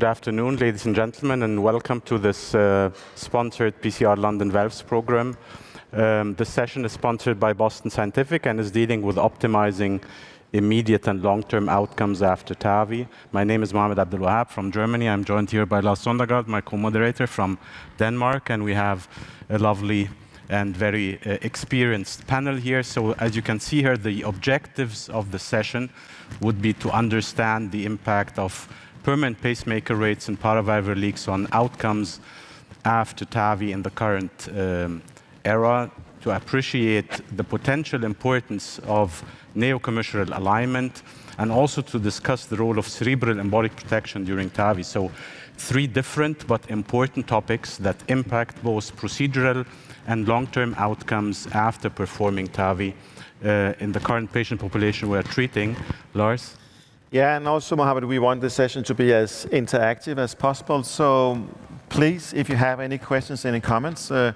good afternoon, ladies and gentlemen, and welcome to this uh, sponsored PCR London Valves program. Um, this session is sponsored by Boston Scientific and is dealing with optimizing immediate and long-term outcomes after TAVI. My name is Mohamed Abdel Wahab from Germany. I'm joined here by Lars Sondergaard, my co-moderator from Denmark, and we have a lovely and very uh, experienced panel here. So as you can see here, the objectives of the session would be to understand the impact of permanent pacemaker rates and paravalvular leaks on outcomes after TAVI in the current um, era to appreciate the potential importance of neocommissural alignment and also to discuss the role of cerebral embolic protection during TAVI. So three different but important topics that impact both procedural and long-term outcomes after performing TAVI uh, in the current patient population we're treating. Lars? Yeah, and also, Mohammed, we want the session to be as interactive as possible. So please, if you have any questions, any comments, uh,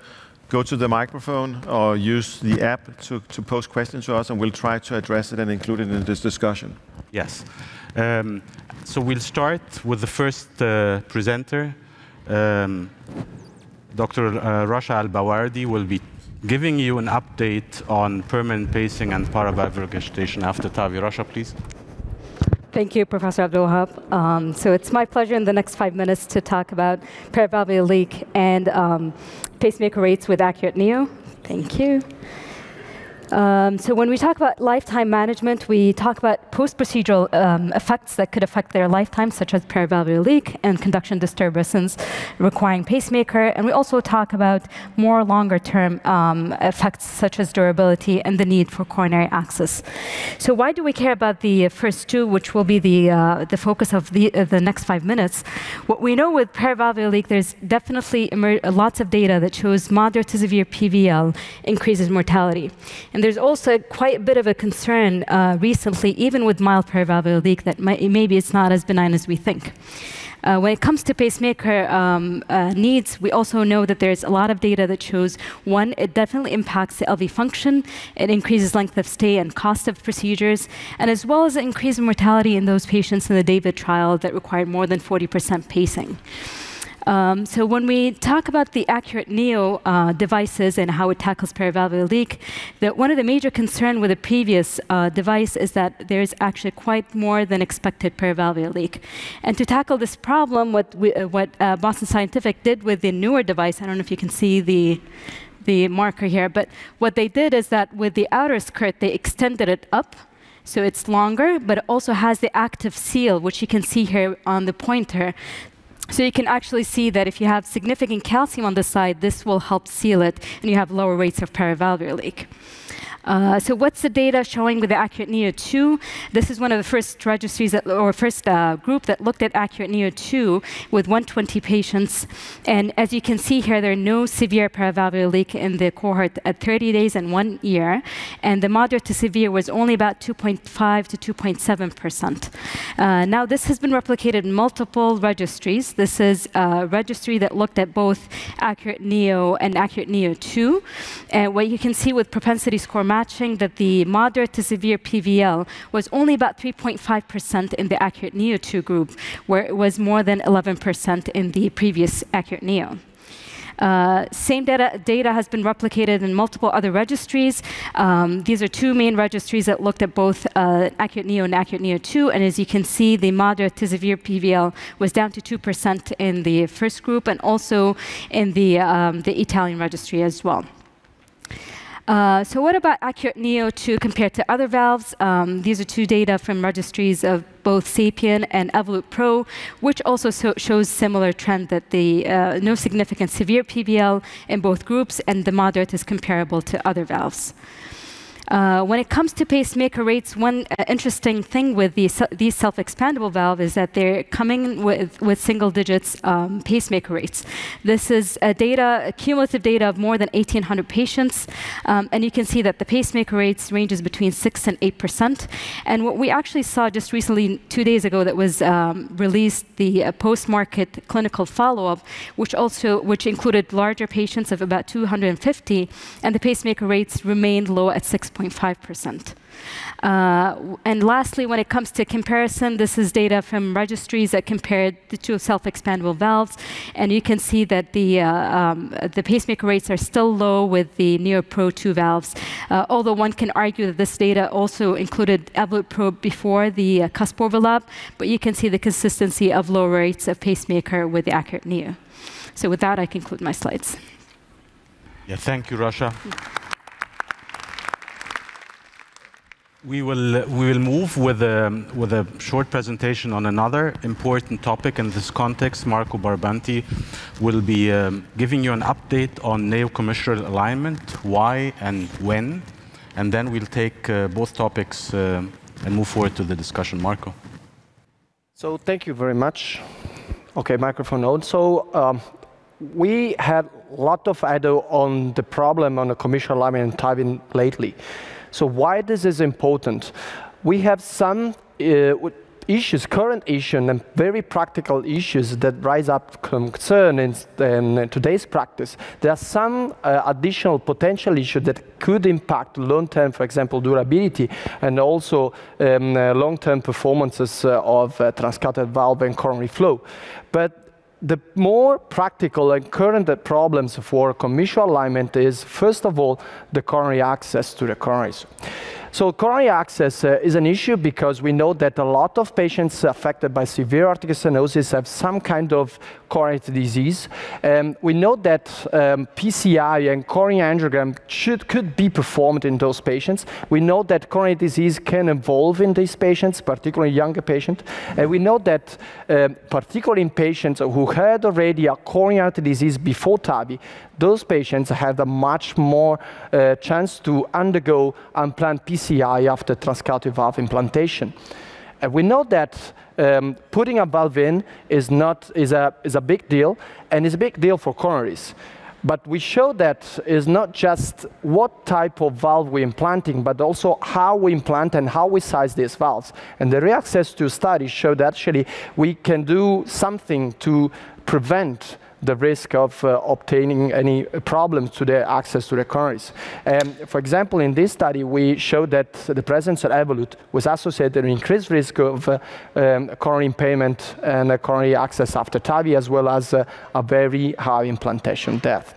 go to the microphone or use the app to, to post questions to us, and we'll try to address it and include it in this discussion. Yes. Um, so we'll start with the first uh, presenter. Um, Dr. Uh, Rasha Al-Bawardi will be giving you an update on permanent pacing and paravalvular regurgitation after TAVI. Rasha, please. Thank you, Professor Abdul Wahab. Um, so it's my pleasure in the next five minutes to talk about paravalvular leak and um, pacemaker rates with Accurate Neo. Thank you. Um, so when we talk about lifetime management, we talk about post-procedural um, effects that could affect their lifetime, such as paravalvular leak and conduction disturbances requiring pacemaker. And we also talk about more longer-term um, effects, such as durability and the need for coronary access. So why do we care about the first two, which will be the, uh, the focus of the, uh, the next five minutes? What we know with paravalvular leak, there's definitely lots of data that shows moderate to severe PVL increases mortality. And there's also quite a bit of a concern uh, recently, even with mild paravalvular leak, that maybe it's not as benign as we think. Uh, when it comes to pacemaker um, uh, needs, we also know that there's a lot of data that shows one, it definitely impacts the LV function, it increases length of stay and cost of procedures, and as well as an increase in mortality in those patients in the DAVID trial that required more than 40% pacing. Um, so when we talk about the Accurate Neo uh, devices and how it tackles paravalvular leak, the, one of the major concerns with the previous uh, device is that there's actually quite more than expected paravalvular leak. And to tackle this problem, what, we, uh, what uh, Boston Scientific did with the newer device, I don't know if you can see the the marker here, but what they did is that with the outer skirt, they extended it up so it's longer, but it also has the active seal, which you can see here on the pointer. So you can actually see that if you have significant calcium on the side, this will help seal it, and you have lower rates of paravalvular leak. Uh, so what's the data showing with the Accurate Neo 2? This is one of the first registries that, or first uh, group that looked at Accurate Neo 2 with 120 patients. And as you can see here, there are no severe paravalvular leak in the cohort at 30 days and one year. And the moderate to severe was only about 2.5 to 2.7%. Uh, now, this has been replicated in multiple registries. This is a registry that looked at both Accurate Neo and Accurate Neo 2. And what you can see with propensity score matching that the moderate to severe PVL was only about 3.5% in the Accurate Neo 2 group, where it was more than 11% in the previous Accurate Neo. Uh, same data, data has been replicated in multiple other registries. Um, these are two main registries that looked at both uh, Accurate Neo and Accurate Neo 2. And as you can see, the moderate to severe PVL was down to 2% in the first group and also in the, um, the Italian registry as well. Uh, so what about Accurate Neo 2 compared to other valves? Um, these are two data from registries of both Sapien and Evolut Pro, which also so shows similar trend that the uh, no significant severe PVL in both groups, and the moderate is comparable to other valves. Uh, when it comes to pacemaker rates, one uh, interesting thing with these, these self-expandable valve is that they're coming with, with single digits um, pacemaker rates. This is a data, a cumulative data of more than 1,800 patients, um, and you can see that the pacemaker rates ranges between 6 and 8%. And what we actually saw just recently, two days ago, that was um, released, the uh, post-market clinical follow-up, which also which included larger patients of about 250, and the pacemaker rates remained low at 6 6.5%. Uh, and lastly, when it comes to comparison, this is data from registries that compared the two self-expandable valves, and you can see that the uh, um, the pacemaker rates are still low with the Neo Pro 2 valves. Uh, although one can argue that this data also included Evolut Pro before the uh, cusp overlap, but you can see the consistency of low rates of pacemaker with the Accurate Neo. So with that, I conclude my slides. Yeah, thank you, Rasha. We will, we will move with a, with a short presentation on another important topic in this context. Marco Barbanti will be um, giving you an update on neo commissural alignment, why and when, and then we'll take uh, both topics uh, and move forward to the discussion. Marco. So thank you very much. Okay, microphone on. So um, we had a lot of ado on the problem on the commissural alignment in TAVI lately. So why this is important? We have some uh, issues, current issues, and very practical issues that rise up concern in, in today's practice. There are some uh, additional potential issues that could impact long-term, for example, durability, and also um, uh, long-term performances uh, of uh, transcatheter valve and coronary flow. But the more practical and current problems for commissural alignment is, first of all, the coronary access to the coronaries. So coronary access uh, is an issue because we know that a lot of patients affected by severe aortic stenosis have some kind of coronary disease. Um, we know that um, PCI and coronary angiogram should, could be performed in those patients. We know that coronary disease can evolve in these patients, particularly younger patients. And we know that um, particularly in patients who had already a coronary disease before TAVI, those patients have a much more uh, chance to undergo unplanned PCI after transcatheter valve implantation. And we know that um, putting a valve in is, not, is, a, is a big deal, and it's a big deal for coronaries. But we show that is not just what type of valve we're implanting, but also how we implant and how we size these valves. And the reaccess to study showed that actually we can do something to prevent the risk of uh, obtaining any problems to the access to the coronaries. Um, for example, in this study, we showed that the presence of Evolut was associated with increased risk of uh, um, coronary impairment and coronary access after TAVI, as well as uh, a very high implantation depth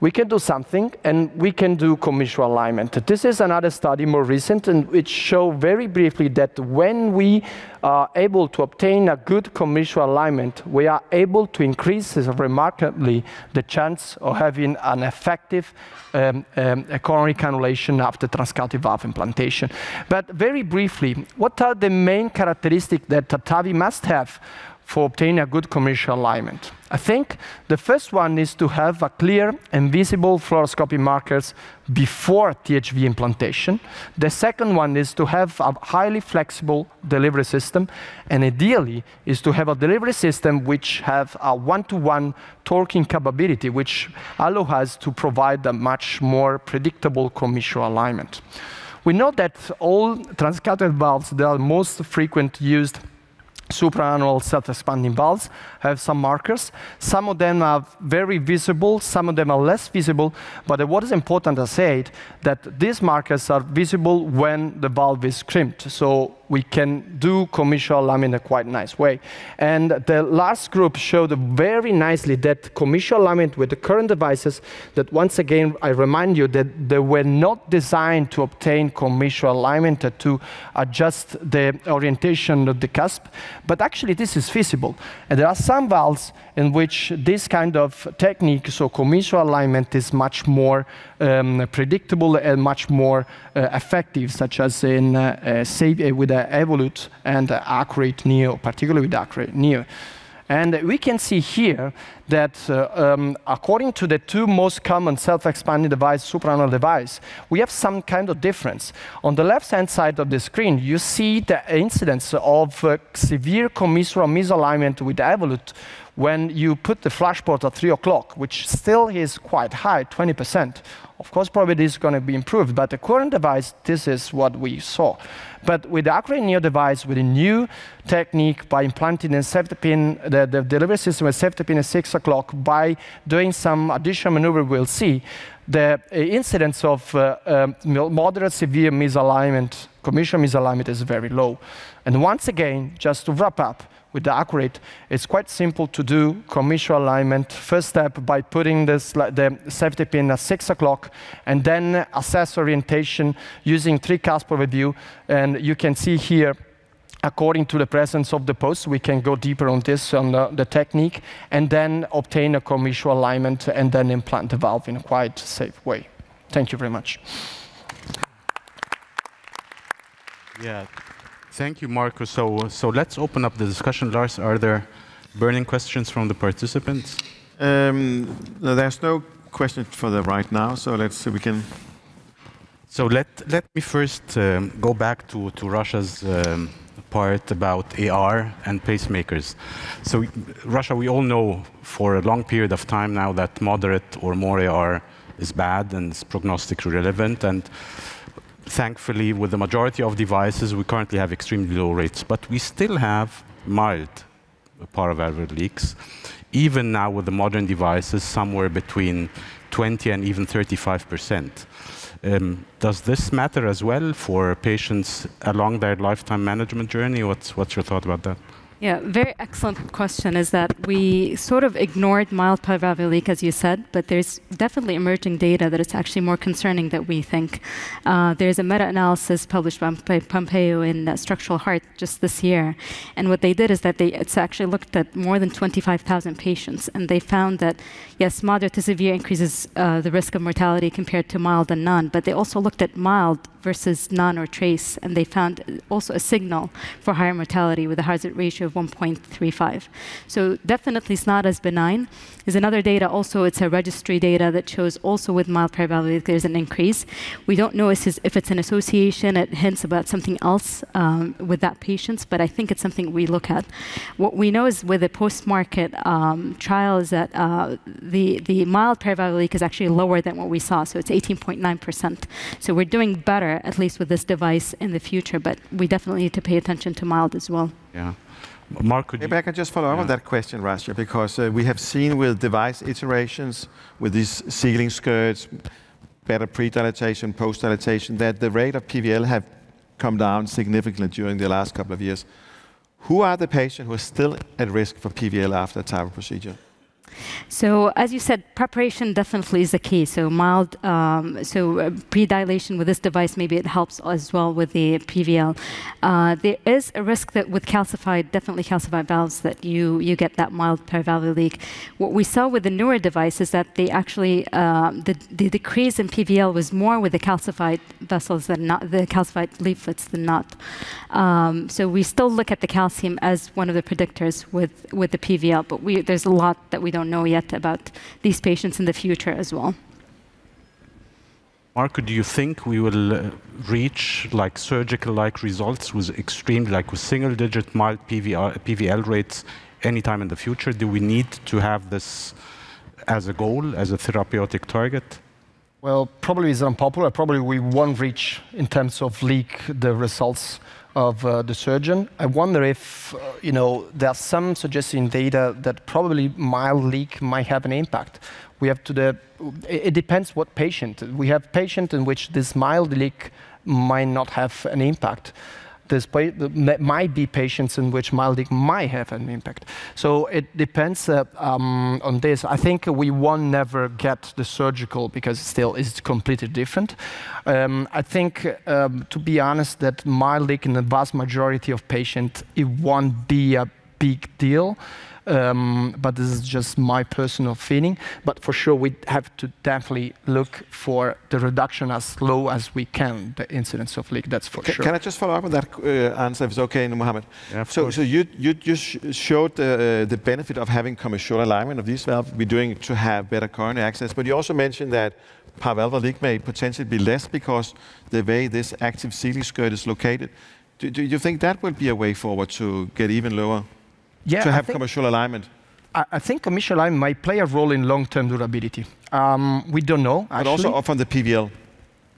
we can do something and we can do commissural alignment. This is another study more recent and which show very briefly that when we are able to obtain a good commissural alignment, we are able to increase remarkably the chance of having an effective um, um, coronary cannulation after transcatheter valve implantation. But very briefly, what are the main characteristics that TAVI must have for obtaining a good commissural alignment. I think the first one is to have a clear and visible fluoroscopy markers before THV implantation. The second one is to have a highly flexible delivery system, and ideally is to have a delivery system which have a one-to-one -one torquing capability, which allow us to provide a much more predictable commissural alignment. We know that all transcatheter valves, that are most frequent used supraannular self-expanding valves have some markers. Some of them are very visible, some of them are less visible, but what is important, I said, that these markers are visible when the valve is crimped. So we can do commissural alignment in a quite nice way. And the last group showed very nicely that commissural alignment with the current devices, that once again, I remind you that they were not designed to obtain commissural alignment to adjust the orientation of the cusp, but actually this is feasible. And there are some valves in which this kind of technique, so commissural alignment, is much more um, predictable and much more uh, effective, such as in uh, uh, with the Evolut and Accurate Neo, particularly with Accurate Neo. And we can see here that uh, um, according to the two most common self-expanding device, supraannular device, we have some kind of difference. On the left-hand side of the screen, you see the incidence of uh, severe commissural misalignment with Evolut when you put the flash port at 3 o'clock, which still is quite high, 20%. Of course, probably this is going to be improved, but the current device, this is what we saw. But with the Accurate Neo device, with a new technique by implanting the safety pin, the, the delivery system safety pin at 6 o'clock, by doing some additional maneuver we'll see, the uh, incidence of uh, um, moderate severe misalignment, commissural misalignment is very low. And once again, just to wrap up, with the accurate, it's quite simple to do commissural alignment. First step by putting this, the safety pin at 6 o'clock, and then assess orientation using three cusp view. And you can see here according to the presence of the post, we can go deeper on this, on the, the, technique, and then obtain a commissural alignment and then implant the valve in a quite safe way. Thank you very much. Yeah, thank you, Marco. So, so let's open up the discussion. Lars, are there burning questions from the participants? Um, no, there's no question for the right now, so let's see we can so let, let me first um, go back to, to Rasha's um, part about AR and pacemakers. So Rasha, we all know for a long period of time now that moderate or more AR is bad and is prognostically relevant. And thankfully, with the majority of devices, we currently have extremely low rates. But we still have mild paravalvular leaks, even now with the modern devices, somewhere between 20 and even 35 percent. Um, does this matter as well for patients along their lifetime management journey? What's, what's your thought about that? Yeah, very excellent question. Is that we sort of ignored mild paravalvular leak, as you said, but there's definitely emerging data that it's actually more concerning than we think. Uh, there's a meta-analysis published by Pompeu in uh, Structural Heart just this year, and what they did is that they it's actually looked at more than 25,000 patients, and they found that yes, moderate to severe increases uh, the risk of mortality compared to mild and none, but they also looked at mild versus none or trace, and they found also a signal for higher mortality with a hazard ratio of 1.35. So definitely it's not as benign. There's another data also, it's a registry data that shows also with mild paravalvular there's an increase. We don't know if it's an association, it hints about something else um, with that patient, but I think it's something we look at. What we know is with the post-market um, trial is that uh, the, the mild paravalvular leak is actually lower than what we saw, so it's 18.9%. So we're doing better at least with this device in the future, but we definitely need to pay attention to mild as well. Yeah. Mark, Maybe I can just follow yeah. up on that question, Rasha, because uh, we have seen with device iterations, with these sealing skirts, better pre-dilatation, post-dilatation, that the rate of PVL have come down significantly during the last couple of years. Who are the patients who are still at risk for PVL after a type of procedure? So as you said, preparation definitely is the key. So mild, um, so uh, pre-dilation with this device, maybe it helps as well with the PVL. Uh, there is a risk that with calcified, definitely calcified valves, that you, you get that mild paravalvular leak. What we saw with the newer device is that they actually, uh, the, the decrease in PVL was more with the calcified vessels than not, the calcified leaflets than not. Um, so we still look at the calcium as one of the predictors with, with the PVL, but we, there's a lot that we don't don't know yet about these patients in the future as well. Marco, do you think we will uh, reach like surgical-like results with extreme, like with single-digit mild PVR, PVL rates anytime in the future? Do we need to have this as a goal, as a therapeutic target? Well, probably it's unpopular. Probably we won't reach in terms of leak the results of uh, the surgeon. I wonder if, uh, you know, there's some suggesting data that probably mild leak might have an impact. We have to the, it depends what patient. We have patient in which this mild leak might not have an impact there might be patients in which leak might have an impact. So it depends uh, um, on this. I think we won't never get the surgical because still it's completely different. Um, I think, um, to be honest, that leak in the vast majority of patients, it won't be a big deal. Um, but this is just my personal feeling. But for sure, we have to definitely look for the reduction as low as we can, the incidence of leak, that's for can, sure. Can I just follow up on that uh, answer, if it's okay, Mohammed? Yeah, so, so you, you just showed uh, the benefit of having commissural alignment of these valves, we're doing to have better coronary access, but you also mentioned that paravalvular leak may potentially be less because the way this active sealing skirt is located. Do, do you think that will be a way forward to get even lower yeah, to have commissural alignment? I, I think commissural alignment might play a role in long-term durability. Um, we don't know, actually. But also often the PVL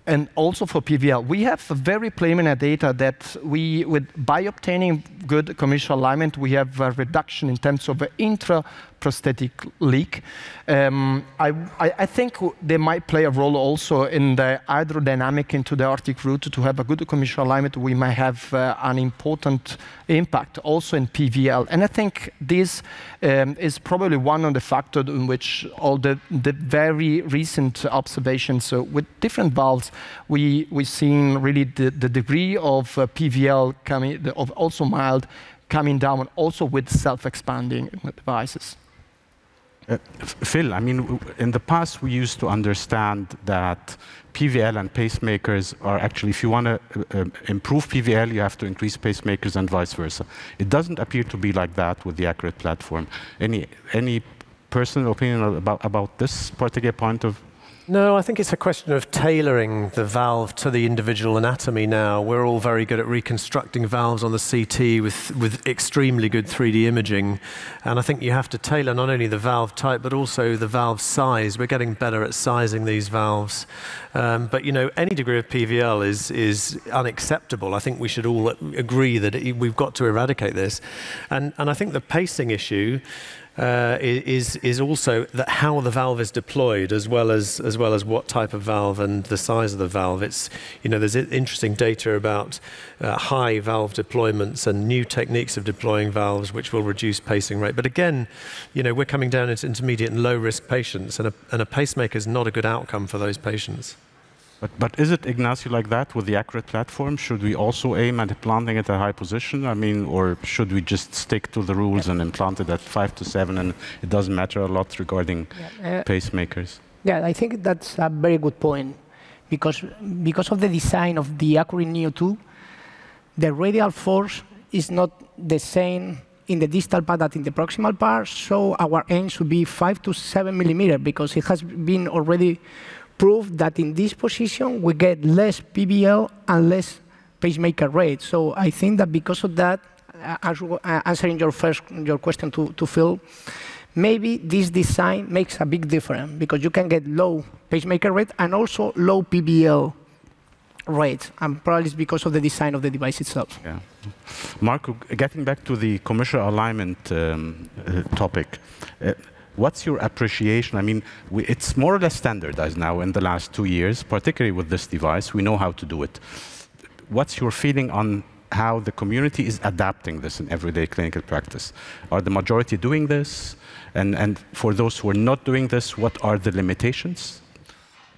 and also for PVL. We have very preliminary data that we, with by obtaining good commissural alignment, we have a reduction in terms of intra prosthetic leak. Um, I, I, think they might play a role also in the hydrodynamic into the aortic root to have a good commissural alignment. We might have uh, an important impact also in PVL. And I think this um, is probably one of the factors in which all the, the very recent observations uh, with different valves, we, we've seen really the, the degree of uh, PVL coming, of also mild, coming down also with self-expanding devices. Uh, Phil, I mean, in the past we used to understand that PVL and pacemakers are actually, if you want to uh, uh, improve PVL, you have to increase pacemakers and vice versa. It doesn't appear to be like that with the Accurate platform. Any, any personal opinion about, about this particular point of no, I think it's a question of tailoring the valve to the individual anatomy now. We're all very good at reconstructing valves on the CT with, with extremely good 3D imaging. And I think you have to tailor not only the valve type, but also the valve size. We're getting better at sizing these valves. Um, but, you know, any degree of PVL is, is unacceptable. I think we should all agree that it, we've got to eradicate this. And, and I think the pacing issue uh, is is also that how the valve is deployed as well as as well as what type of valve and the size of the valve. It's you know there's interesting data about uh, high valve deployments and new techniques of deploying valves which will reduce pacing rate. But again, you know we're coming down into intermediate and low risk patients, and a, and a pacemaker is not a good outcome for those patients. But, but is it, Ignacio, like that with the Accurate platform? Should we also aim at implanting it at a high position? I mean, or should we just stick to the rules and implant it at five to seven and it doesn't matter a lot regarding yeah. uh, pacemakers? Yeah, I think that's a very good point because, because of the design of the Accurate Neo 2, the radial force is not the same in the distal part that in the proximal part, so our aim should be five to seven millimeter because it has been already prove that in this position we get less PVL and less pacemaker rate. So I think that because of that, uh, uh, answering your first your question to, to Phil, maybe this design makes a big difference because you can get low pacemaker rate and also low PVL rate, and probably it's because of the design of the device itself. Yeah. Marco, getting back to the commissural alignment um, uh, topic, uh, What's your appreciation? I mean, we, it's more or less standardized now in the last two years, particularly with this device. We know how to do it. What's your feeling on how the community is adapting this in everyday clinical practice? Are the majority doing this? And, and for those who are not doing this, what are the limitations?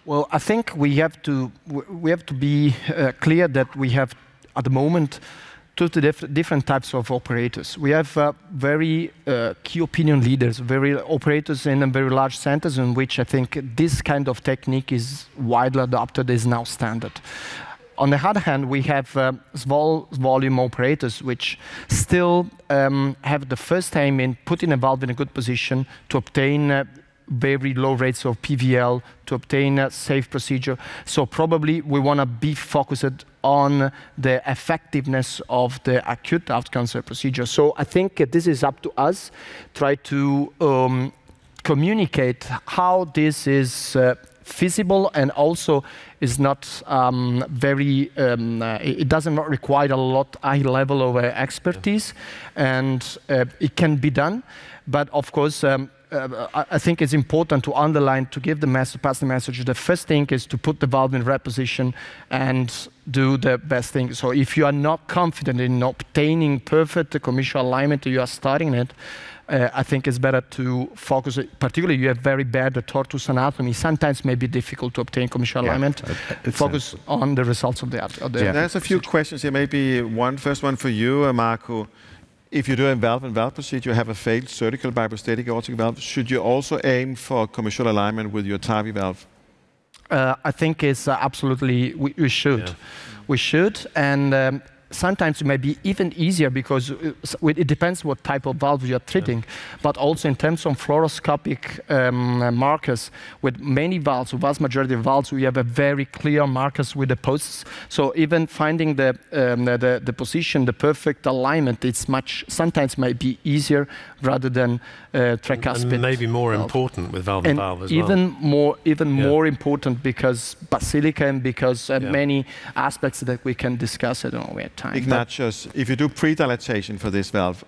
Well, I think we have to, we have to be uh, clear that we have, at the moment, two diff different types of operators. We have uh, very uh, key opinion leaders, very operators in very large centers in which I think this kind of technique is widely adopted, is now standard. On the other hand, we have uh, small volume operators which still um, have the first aim in putting a valve in a good position to obtain uh, very low rates of PVL to obtain a safe procedure. So probably we want to be focused on the effectiveness of the acute heart cancer procedure. So I think this is up to us, try to um, communicate how this is uh, feasible and also is not um, very, um, uh, it doesn't require a lot high level of uh, expertise and uh, it can be done. But of course, um, uh, I think it's important to underline, to give the message, pass the message. The first thing is to put the valve in right position and do the best thing. So if you are not confident in obtaining perfect commissural alignment, you are starting it, uh, I think it's better to focus, particularly you have very bad tortuous anatomy, sometimes may be difficult to obtain commissural yeah, alignment. Focus on the results of the, of the yeah. There's a few questions here, maybe one first one for you, uh, Marco. If you do a valve and valve procedure, you have a failed surgical bioprosthetic aortic valve, should you also aim for commissural alignment with your TAVI valve? Uh, I think it's uh, absolutely, we, we should. Yeah. We should, and um, sometimes it may be even easier because uh, it depends what type of valve you're treating, yeah. but also in terms of fluoroscopic um, markers, with many valves, vast majority of valves, we have a very clear markers with the posts. So even finding the, um, the, the, position, the perfect alignment, it's much, sometimes might be easier rather than uh, tricuspid. And maybe more valve. important with valve and, valve as even well. More, even yeah. more important because basilica and because uh, yeah. many aspects that we can discuss. I don't know, we time. Ignacio, if you do pre-dilatation for this valve,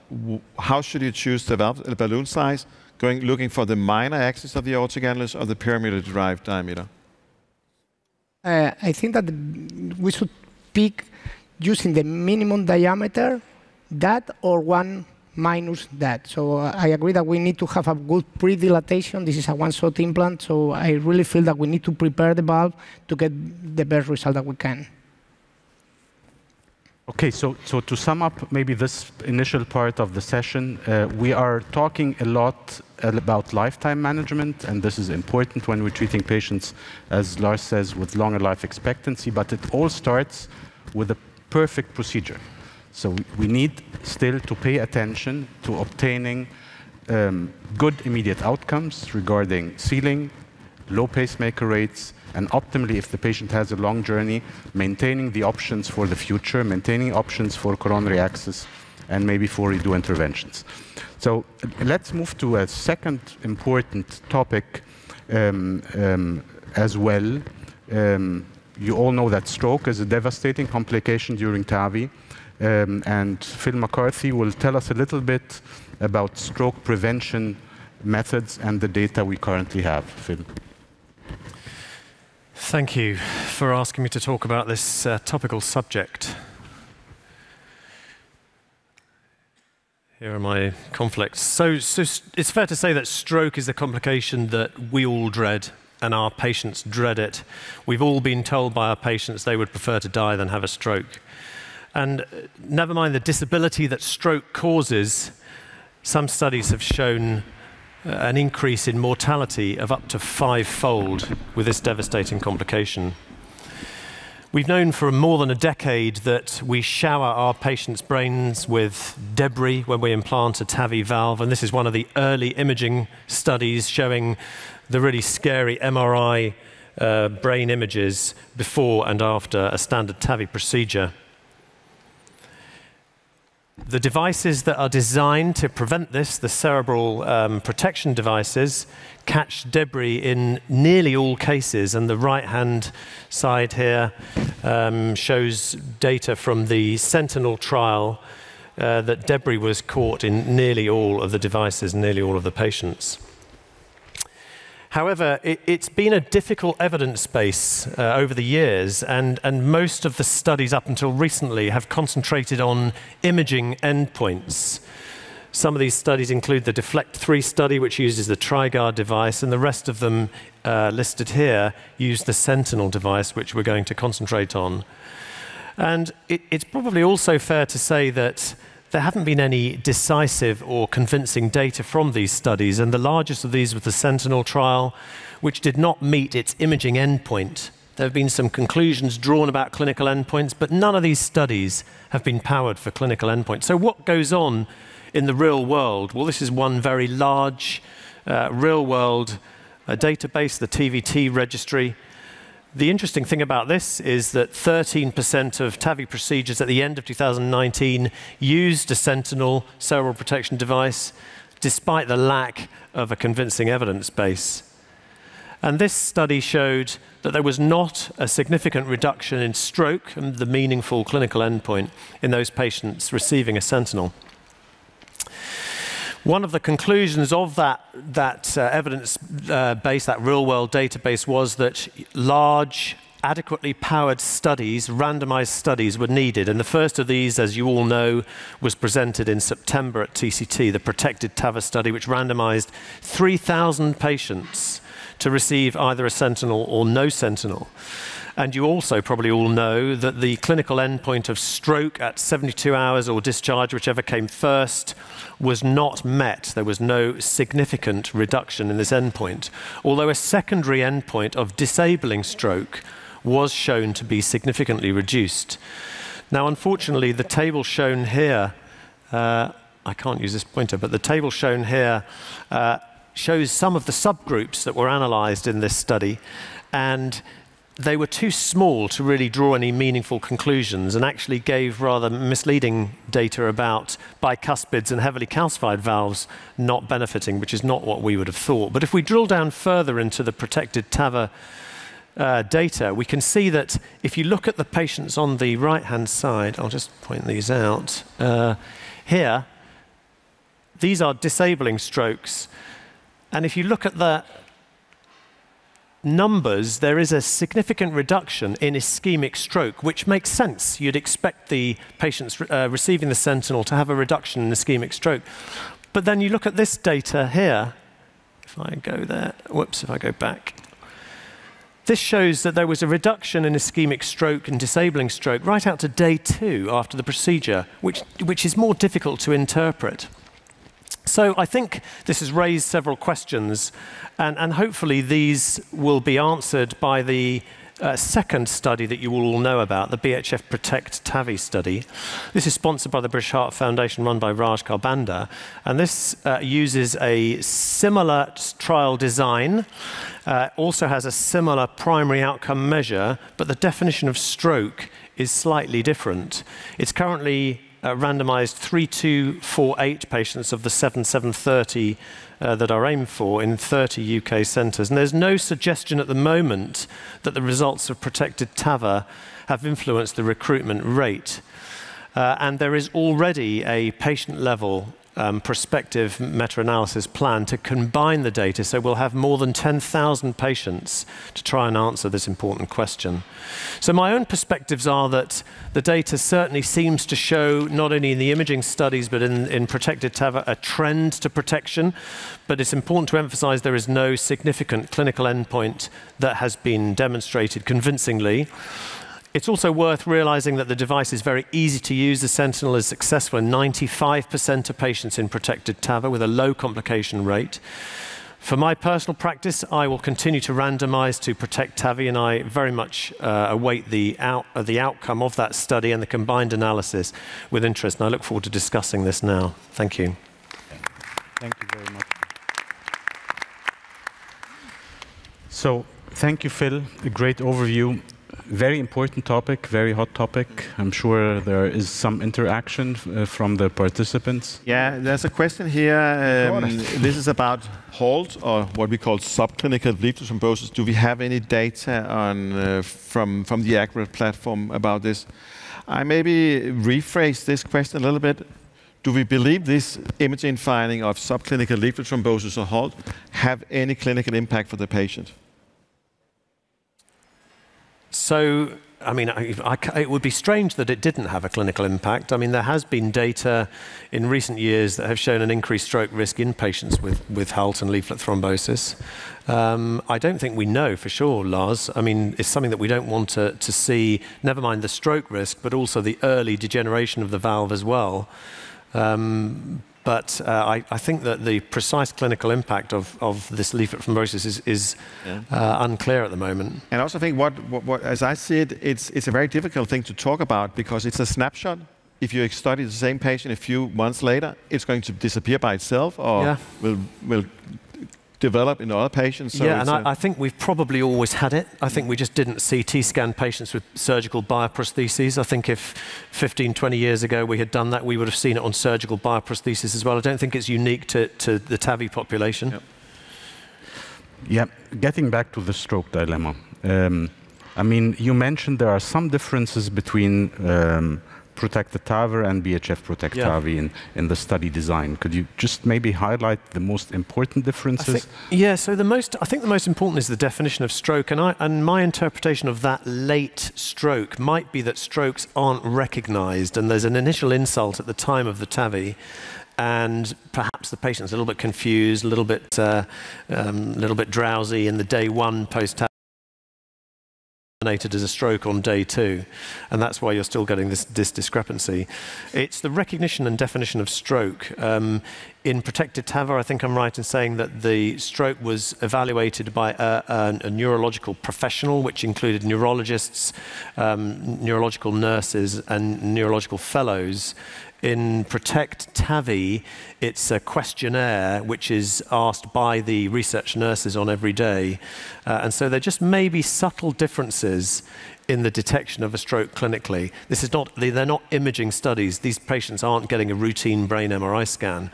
how should you choose the valve, the balloon size, going looking for the minor axis of the aortic annulus or the perimeter-derived diameter? Uh, I think that we should pick using the minimum diameter, that or one minus that. So uh, I agree that we need to have a good pre-dilatation. This is a one-shot implant, so I really feel that we need to prepare the valve to get the best result that we can. Okay, so, so to sum up maybe this initial part of the session, uh, we are talking a lot about lifetime management, and this is important when we're treating patients, as Lars says, with longer life expectancy, but it all starts with a perfect procedure. So we, need still to pay attention to obtaining um, good immediate outcomes regarding sealing, low pacemaker rates, and optimally, if the patient has a long journey, maintaining the options for the future, maintaining options for coronary access, and maybe for redo interventions. So let's move to a second important topic um, um, as well. Um, you all know that stroke is a devastating complication during TAVI, um, and Phil MacCarthy will tell us a little bit about stroke prevention methods and the data we currently have. Phil. Thank you for asking me to talk about this uh, topical subject. Here are my conflicts. So, so, it's fair to say that stroke is a complication that we all dread and our patients dread it. We've all been told by our patients they would prefer to die than have a stroke. And uh, never mind the disability that stroke causes, some studies have shown an increase in mortality of up to fivefold with this devastating complication. We've known for more than a decade that we shower our patients' brains with debris when we implant a TAVI valve, and this is one of the early imaging studies showing the really scary MRI uh, brain images before and after a standard TAVI procedure. The devices that are designed to prevent this, the cerebral um, protection devices, catch debris in nearly all cases. And the right hand side here um, shows data from the Sentinel trial uh, that debris was caught in nearly all of the devices, nearly all of the patients. However, it, has been a difficult evidence base uh, over the years, and, and most of the studies up until recently have concentrated on imaging endpoints. Some of these studies include the Deflect 3 study, which uses the TriGuard device, and the rest of them uh, listed here use the Sentinel device, which we're going to concentrate on. And it, it's probably also fair to say that there haven't been any decisive or convincing data from these studies, and the largest of these was the Sentinel trial, which did not meet its imaging endpoint. There have been some conclusions drawn about clinical endpoints, but none of these studies have been powered for clinical endpoints. So, what goes on in the real world? Well, this is one very large uh, real world uh, database, the TVT registry. The interesting thing about this is that 13% of TAVI procedures at the end of 2019 used a Sentinel cerebral protection device, despite the lack of a convincing evidence base. And this study showed that there was not a significant reduction in stroke, and the meaningful clinical endpoint, in those patients receiving a Sentinel. One of the conclusions of that, that uh, evidence uh, base, that real world database, was that large, adequately powered studies, randomized studies, were needed. And the first of these, as you all know, was presented in September at TCT, the Protected TAVR study, which randomized 3,000 patients to receive either a sentinel or no sentinel. And you also probably all know that the clinical endpoint of stroke at 72 hours or discharge, whichever came first, was not met. There was no significant reduction in this endpoint, although a secondary endpoint of disabling stroke was shown to be significantly reduced. Now, unfortunately, the table shown here, uh, I can't use this pointer, but the table shown here uh, shows some of the subgroups that were analyzed in this study. And they were too small to really draw any meaningful conclusions and actually gave rather misleading data about bicuspids and heavily calcified valves not benefiting, which is not what we would have thought. But if we drill down further into the protected TAVR uh, data, we can see that if you look at the patients on the right hand side, I'll just point these out. Uh, here, these are disabling strokes and if you look at the numbers, there is a significant reduction in ischemic stroke, which makes sense. You'd expect the patients uh, receiving the Sentinel to have a reduction in ischemic stroke. But then you look at this data here. If I go there, whoops, if I go back. This shows that there was a reduction in ischemic stroke and disabling stroke right out to day two after the procedure, which, which is more difficult to interpret. So I think this has raised several questions, and, and hopefully these will be answered by the uh, second study that you will all know about, the BHF Protect TAVI study. This is sponsored by the British Heart Foundation, run by Raj Kharbanda, and this uh, uses a similar trial design, uh, also has a similar primary outcome measure, but the definition of stroke is slightly different. It's currently uh, randomized 3248 patients of the 7730 uh, that are aimed for in 30 UK centres. And there's no suggestion at the moment that the results of protected TAVR have influenced the recruitment rate. Uh, and there is already a patient level um, prospective meta-analysis plan to combine the data so we'll have more than 10,000 patients to try and answer this important question. So my own perspectives are that the data certainly seems to show not only in the imaging studies but in, in protected TAVR a trend to protection but it's important to emphasize there is no significant clinical endpoint that has been demonstrated convincingly. It's also worth realizing that the device is very easy to use. The Sentinel is successful in 95% of patients in protected TAVR with a low complication rate. For my personal practice, I will continue to randomize to protect TAVI, and I very much uh, await the, out, uh, the outcome of that study and the combined analysis with interest. And I look forward to discussing this now. Thank you. Thank you very much. So, thank you, Phil. A great overview very important topic, very hot topic. I'm sure there is some interaction uh, from the participants. Yeah, there's a question here. Um, this is about HALT, or what we call subclinical leaflet thrombosis. Do we have any data on uh, from from the Accurate platform about this? I maybe rephrase this question a little bit. Do we believe this imaging finding of subclinical leaflet thrombosis or HALT have any clinical impact for the patient? So, I mean, I, I, it would be strange that it didn't have a clinical impact. I mean, there has been data in recent years that have shown an increased stroke risk in patients with, with HALT and leaflet thrombosis. Um, I don't think we know for sure, Lars. I mean, it's something that we don't want to, to see, never mind the stroke risk, but also the early degeneration of the valve as well. Um, but uh, I, I, think that the precise clinical impact of, of this leaflet thrombosis is, is yeah. uh, unclear at the moment. And I also think what, what, what, as I see it, it's, it's a very difficult thing to talk about because it's a snapshot. If you study the same patient a few months later, it's going to disappear by itself or yeah. will, will develop in other patients. So yeah, and I, I, think we've probably always had it. I think we just didn't see CT scan patients with surgical bioprostheses. I think if 15, 20 years ago we had done that, we would have seen it on surgical bioprostheses as well. I don't think it's unique to, to the TAVI population. Yep. Yeah, getting back to the stroke dilemma. Um, I mean, you mentioned there are some differences between um, Protected TAVR and BHF Protect yeah. TAVI in, in the study design. Could you just maybe highlight the most important differences? Think, yeah, so the most, I think the most important is the definition of stroke, and, I, and my interpretation of that late stroke might be that strokes aren't recognized, and there's an initial insult at the time of the TAVI, and perhaps the patient's a little bit confused, a little bit, uh, um, little bit drowsy in the day one post as a stroke on day two, and that's why you're still getting this, this discrepancy. It's the recognition and definition of stroke. Um, in protected TAVR, I think I'm right in saying that the stroke was evaluated by a, a, a neurological professional, which included neurologists, um, neurological nurses, and neurological fellows in Protect TAVI, it's a questionnaire which is asked by the research nurses on every day. Uh, and so there just may be subtle differences in the detection of a stroke clinically. This is not, they're not imaging studies. These patients aren't getting a routine brain MRI scan.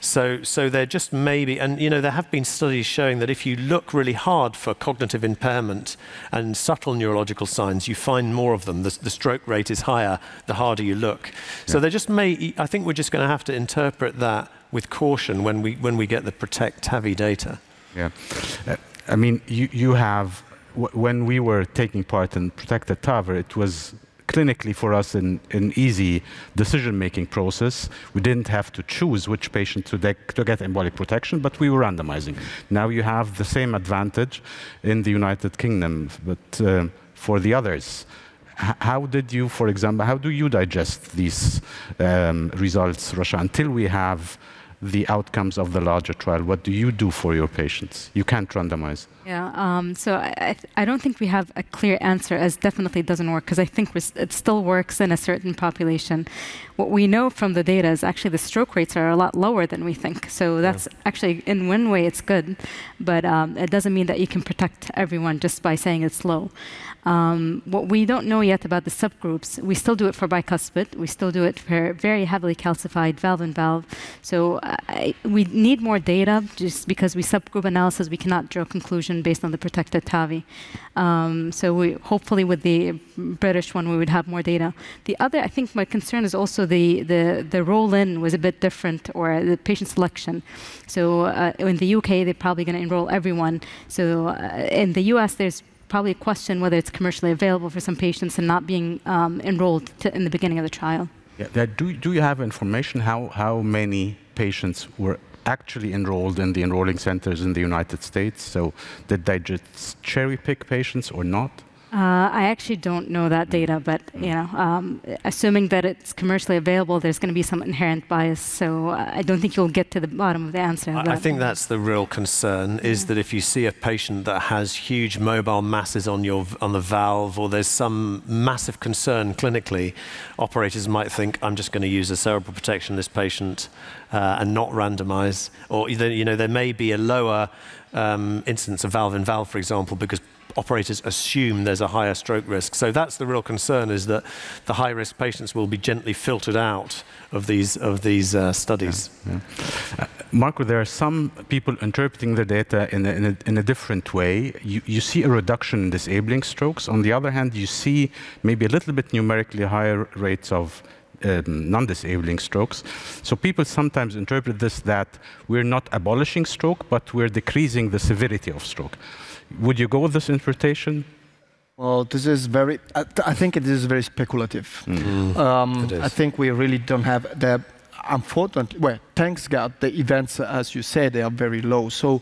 So, so they're just maybe, and you know, there have been studies showing that if you look really hard for cognitive impairment and subtle neurological signs, you find more of them. The, the stroke rate is higher the harder you look. Yeah. So there just may may, I think we're just going to have to interpret that with caution when we, when we get the Protect TAVI data. Yeah. Uh, I mean, you, you have, when we were taking part in Protected TAVR, it was clinically for us an, an easy decision-making process. We didn't have to choose which patient to, to, get embolic protection, but we were randomizing. Now you have the same advantage in the United Kingdom, but uh, for the others, how did you, for example, how do you digest these um, results, Rasha, until we have the outcomes of the larger trial? What do you do for your patients? You can't randomize. Yeah, um, so I, I, don't think we have a clear answer as definitely doesn't work because I think it still works in a certain population. What we know from the data is actually the stroke rates are a lot lower than we think. So that's yeah. actually, in one way, it's good, but um, it doesn't mean that you can protect everyone just by saying it's low. Um, what we don't know yet about the subgroups, we still do it for bicuspid. We still do it for very heavily calcified valve and valve. So uh, we need more data just because we subgroup analysis, we cannot draw a conclusion based on the protected TAVI. Um, so we, hopefully with the British one, we would have more data. The other, I think my concern is also the, the, the roll-in was a bit different or the patient selection. So uh, in the UK, they're probably going to enroll everyone. So uh, in the US, there's probably a question whether it's commercially available for some patients and not being um, enrolled to, in the beginning of the trial. Yeah, do, do you have information how, how many patients were actually enrolled in the enrolling centers in the United States? So did they just cherry pick patients or not? Uh, I actually don't know that data, but you know, um, assuming that it's commercially available, there's going to be some inherent bias. So uh, I don't think you'll get to the bottom of the answer. I, I think that's the real concern: is that if you see a patient that has huge mobile masses on your on the valve, or there's some massive concern clinically, operators might think, "I'm just going to use a cerebral protection this patient uh, and not randomize." Or you know, there may be a lower um, incidence of valve in valve, for example, because operators assume there's a higher stroke risk. So that's the real concern is that the high risk patients will be gently filtered out of these, of these uh, studies. Yeah, yeah. Uh, Marco, there are some people interpreting the data in a, in a, in a different way. You, you, see a reduction in disabling strokes. On the other hand, you see maybe a little bit numerically higher rates of um, non-disabling strokes. So people sometimes interpret this that we're not abolishing stroke, but we're decreasing the severity of stroke. Would you go with this interpretation? Well, this is very, I, I think it is very speculative. Mm. Um, I think we really don't have the, unfortunately, well, thanks God, the events, as you said, they are very low. So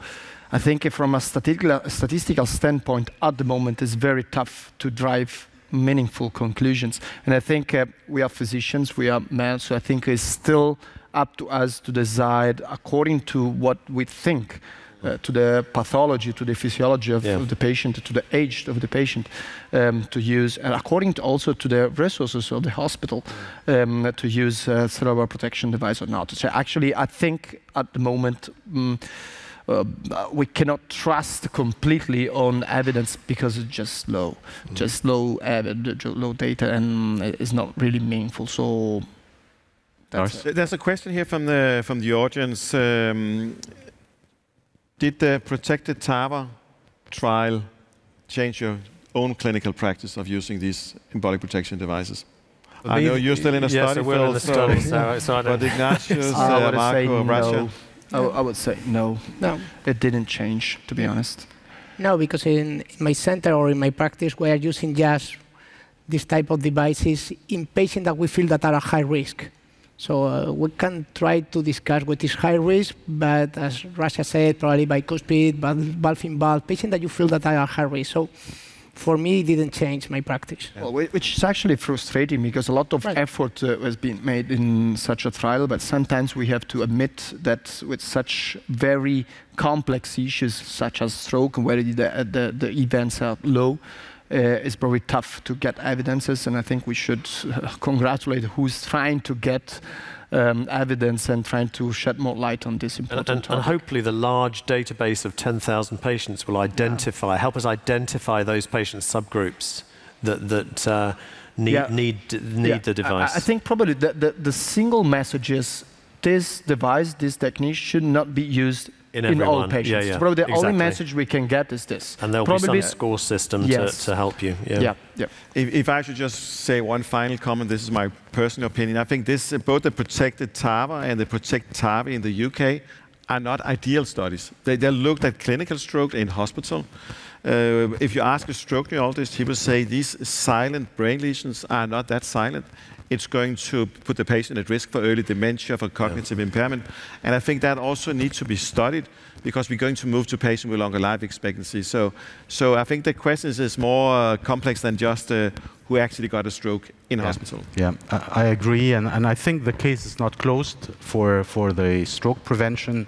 I think from a statistical, statistical standpoint, at the moment, it's very tough to drive meaningful conclusions. And I think uh, we are physicians, we are men, so I think it's still up to us to decide according to what we think uh, to the pathology, to the physiology of, yeah. of, the patient, to the age of the patient, um, to use, and according to also to the resources of the hospital, um, to use uh, cerebral protection device or not. So actually, I think at the moment. Um, uh, we cannot trust completely on evidence because it's just low, mm. just low, low data, and it's not really meaningful. So there's a question here from the from the audience. Um, did the protected TAVR trial change your own clinical practice of using these embolic protection devices? I know you're still in a yes, study, Phil, in a study, so, so I but Ignatius, uh, Marco, no. I, I would say no. No. It didn't change, to be honest. No, because in, in my center or in my practice, we are using just this type of devices in patients that we feel that are at high risk. So uh, we can try to discuss what is high risk, but as Rasha said, probably bicuspid, valve in valve, patients that you feel that are high risk. So for me, it didn't change my practice. Well, which is actually frustrating because a lot of right. effort uh, has been made in such a trial, but sometimes we have to admit that with such very complex issues such as stroke, where the, the, the events are low, it's probably tough to get evidences, and I think we should uh, congratulate who's trying to get um, evidence and trying to shed more light on this important and, and, and hopefully the large database of 10,000 patients will identify, yeah. help us identify those patient subgroups that, that uh, need, yeah. need, need yeah. the device. I, I, think probably the, the, the single message is this device, this technique should not be used In in all patients. Yeah, yeah, Probably the only message we can get is this. And there'll Probably, be some score system Yes. to, to help you. Yeah. Yeah, yeah. If, if I should just say one final comment, this is my personal opinion. I think this, both the protected TAVR and the protect TAVI in the UK are not ideal studies. They, they looked at clinical stroke in hospital. Uh, if you ask a stroke neurologist, he will say these silent brain lesions are not that silent. It's going to put the patient at risk for early dementia, for cognitive impairment. And I think that also needs to be studied because we're going to move to patients with longer life expectancy. So, so I think the question is more uh, complex than just uh, who actually got a stroke in hospital. Yeah, I I agree, and, and I think the case is not closed for, for the stroke prevention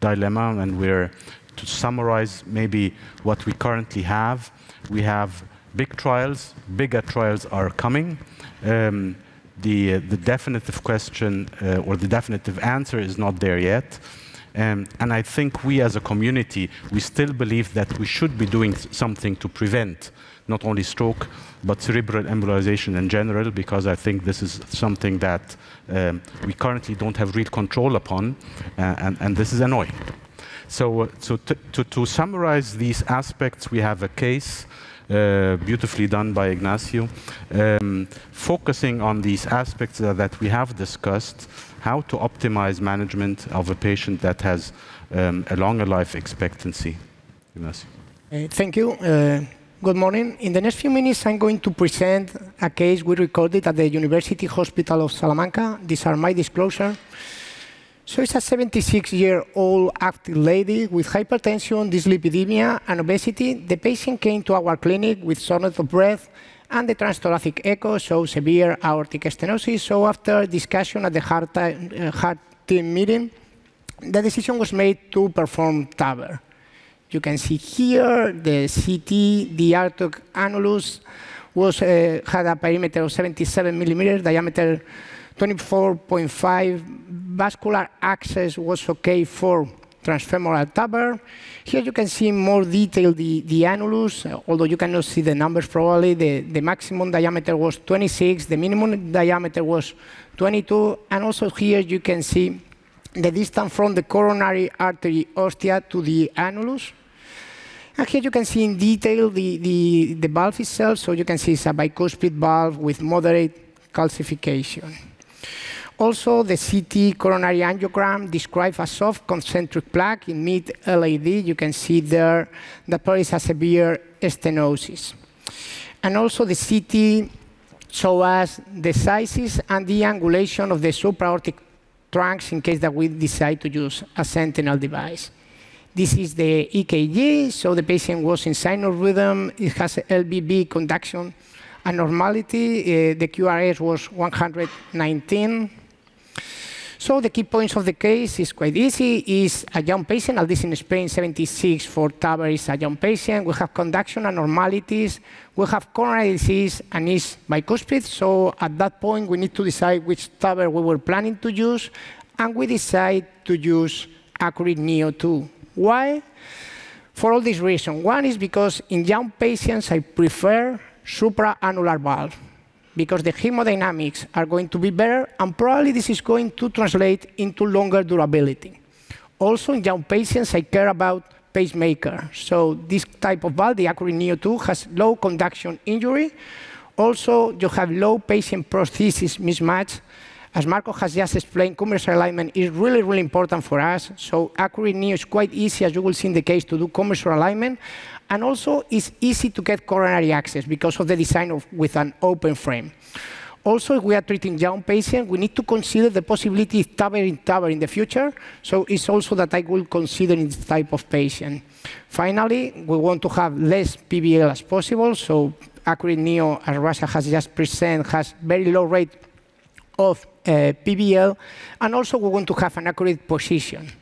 dilemma, and we're, to summarize maybe what we currently have, we have big trials, bigger trials are coming. Um, the, uh, the definitive question uh, or the definitive answer is not there yet. Um, and I think we as a community, we still believe that we should be doing something to prevent not only stroke, but cerebral embolization in general, because I think this is something that um, we currently don't have real control upon, uh, and, and this is annoying. So, uh, so to, to, to summarize these aspects, we have a case beautifully done by Ignacio, um, focusing on these aspects that, we have discussed, how to optimize management of a patient that has um, a longer life expectancy. Ignacio. Uh, Thank you. Uh, Good morning. In the next few minutes, I'm going to present a case we recorded at the University Hospital of Salamanca. These are my disclosure. So it's a 76-year-old active lady with hypertension, dyslipidemia, and obesity. The patient came to our clinic with shortness of breath, and the transthoracic echo showed severe aortic stenosis. So after discussion at the heart, uh, heart team meeting, the decision was made to perform TAVR. You can see here the CT, the aortic annulus was, uh, had a perimeter of 77 millimeters, diameter 24.5. Vascular access was okay for transfemoral TAVR. Here you can see in more detail the, the annulus, although you cannot see the numbers probably. The, the maximum diameter was 26, the minimum diameter was 22, and also here you can see the distance from the coronary artery ostia to the annulus. And here you can see in detail the, the, the valve itself. So you can see it's a bicuspid valve with moderate calcification. Also, the CT coronary angiogram describes a soft concentric plaque in mid LAD. You can see there that probably has severe stenosis. And also the CT shows us the sizes and the angulation of the supra-aortic trunks in case that we decide to use a sentinel device. This is the EKG, so the patient was in sinus rhythm. It has a LVB conduction abnormality. Uh, the QRS was 119. So the key points of the case is quite easy. Is a young patient, at least in Spain, 76 for TAVR is a young patient. We have conduction abnormalities. We have coronary disease and is bicuspid. So at that point, we need to decide which TAVR we were planning to use, and we decide to use Acurate Neo 2. Why? For all these reasons. One is because in young patients, I prefer supraannular valve because the hemodynamics are going to be better, and probably this is going to translate into longer durability. Also, in young patients, I care about pacemaker. So this type of valve, the Acurate Neo 2, has low conduction injury. Also, you have low patient prosthesis mismatch. As Marco has just explained, commissural alignment is really, really important for us. So Acurate Neo is quite easy, as you will see in the case, to do commissural alignment. And also, it's easy to get coronary access because of the design of, with an open frame. Also, if we are treating young patients, we need to consider the possibility of TAVR in TAVR in the future. So it's also that I will consider in this type of patient. Finally, we want to have less PVL as possible. So Acurate Neo, as Rasha has just presented, has very low rate of Uh, PVL. And also, we want to have an accurate position.